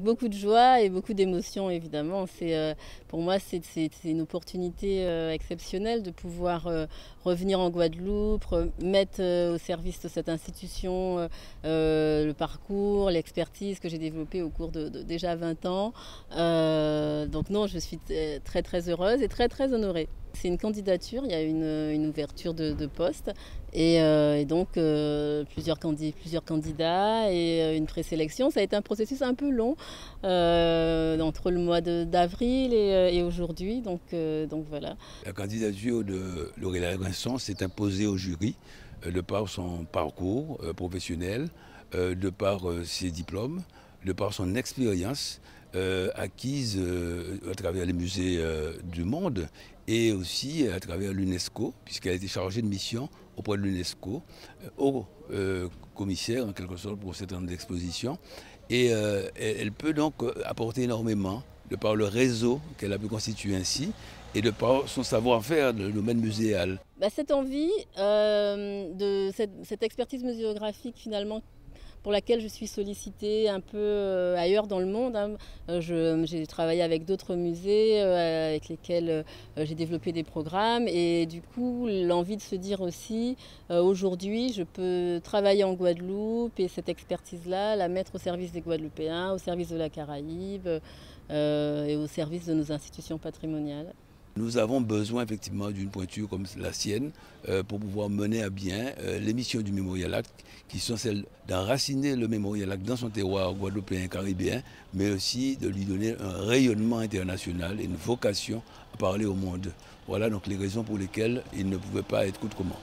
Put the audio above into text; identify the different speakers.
Speaker 1: Beaucoup de joie et beaucoup d'émotions évidemment. Euh, pour moi c'est une opportunité euh, exceptionnelle de pouvoir euh, revenir en Guadeloupe, mettre au service de cette institution le parcours, l'expertise que j'ai développée au cours de, déjà 20 ans. donc non, je suis très très heureuse et très très honorée. C'est une candidature, il y a une, ouverture de, poste et, donc plusieurs, plusieurs, candidats et une présélection. Ça a été un processus un peu long euh, entre le mois d'avril et, aujourd'hui. Donc, euh, voilà.
Speaker 2: La candidature de L'Oréal Vincent s'est imposée au jury euh, de par son parcours professionnel, de par ses diplômes, de par son expérience acquise à travers les musées du monde et aussi à travers l'UNESCO, puisqu'elle a été chargée de mission auprès de l'UNESCO, au commissaire en quelque sorte pour cette d'exposition. Et euh, elle peut donc euh, apporter énormément de par le réseau qu'elle a pu constituer ainsi et de par son savoir-faire dans le domaine muséal.
Speaker 1: Bah, cette envie euh, cette, expertise muséographique finalement pour laquelle je suis sollicitée un peu euh, ailleurs dans le monde. Hein. Euh, j'ai travaillé avec d'autres musées euh, avec lesquels j'ai développé des programmes et du coup l'envie de se dire aussi aujourd'hui je peux travailler en Guadeloupe et cette expertise-là la mettre au service des Guadeloupéens, au service de la Caraïbe et au service de nos institutions patrimoniales.
Speaker 2: Nous avons besoin effectivement d'une pointure comme la sienne euh, pour pouvoir mener à bien euh, l'émission du Mémorial Act, qui sont celles d'enraciner le Mémorial Act dans son terroir guadeloupéen caribéen, mais aussi de lui donner un rayonnement international et une vocation à parler au monde. Voilà donc les raisons pour lesquelles il ne pouvait pas être coup de comment.